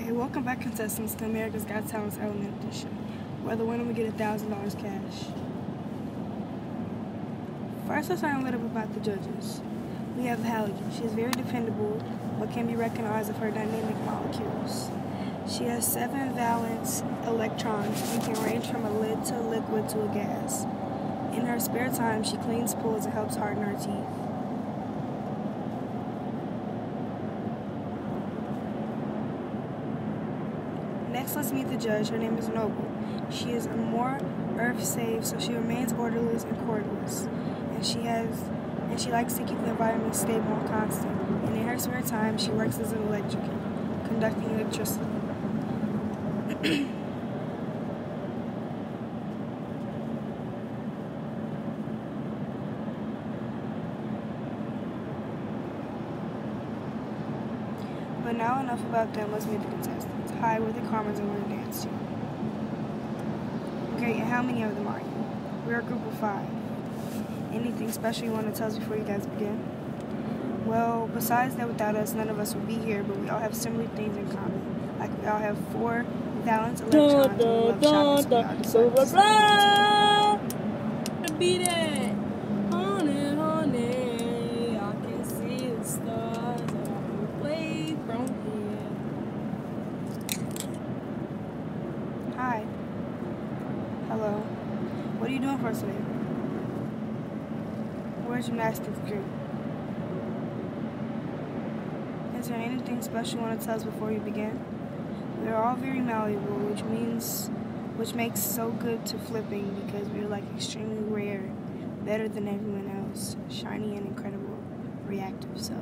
Okay, welcome back contestants to America's Got Talent Element Edition, where the winner will get $1,000 cash. First, let's learn a little bit about the judges. We have Hallie. She is very dependable, but can be recognized of her diatomic molecules. She has seven valence electrons and can range from a lid to a liquid to a gas. In her spare time, she cleans pools and helps harden her teeth. Next, let's meet the judge. Her name is Noble. She is more earth safe, so she remains orderless and cordless. And she has and she likes to keep the environment stable and constant. And in her spare time, she works as an electrician, conducting electricity. But now enough about them, let's meet the contestants. Hi, we're the Carmens and we're a dance to. Okay, and how many of them are you? We're a group of five. Anything special you want to tell us before you guys begin? Well, besides that, without us, none of us would be here, but we all have similar things in common. Like we all have four valence electrons and we love shopping, so we all decide to blah, blah. Be that. Honey, honey, I can see the stars all the way from here. Hi. Hello. What are you doing for us today? Where's gymnastics group? Is there anything special you want to tell us before you begin? We are all very malleable, which means, which makes so good to flipping because we're like extremely rare, better than everyone else, shiny and incredible, reactive. So